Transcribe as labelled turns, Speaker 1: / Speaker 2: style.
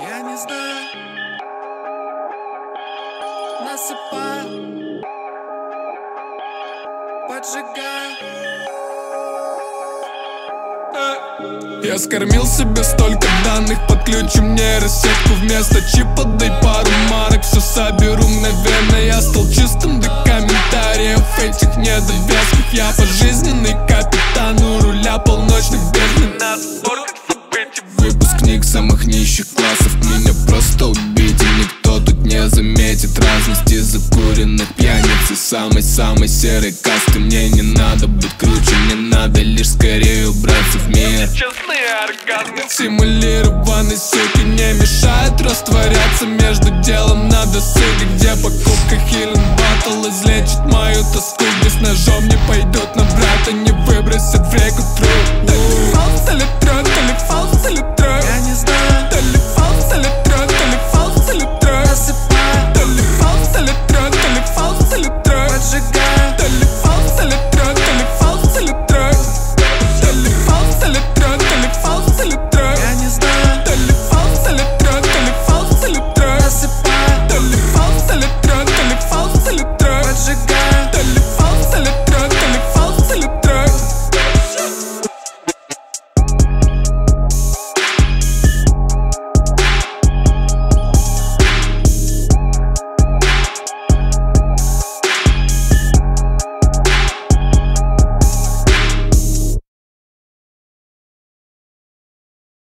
Speaker 1: Я не знаю. Насыпаю. Поджигаю.
Speaker 2: Я скормил себе столько данных Подключим нейросетку вместо чипа Дай пару марок, все соберу мгновенно Я стал чистым до комментариев Этих недовеских Я пожизненный капитан самых нищих классов. Меня просто убить и никто тут не заметит Разности закуренных пьяниц. И самой-самой серой касты Мне не надо быть круче, мне надо лишь скорее убраться в мир.
Speaker 1: Честные оргазмы.
Speaker 2: Симулированный суки не мешает растворяться Между делом. На досуге Где покупка хилин батл излечит мою тоску. С ножом не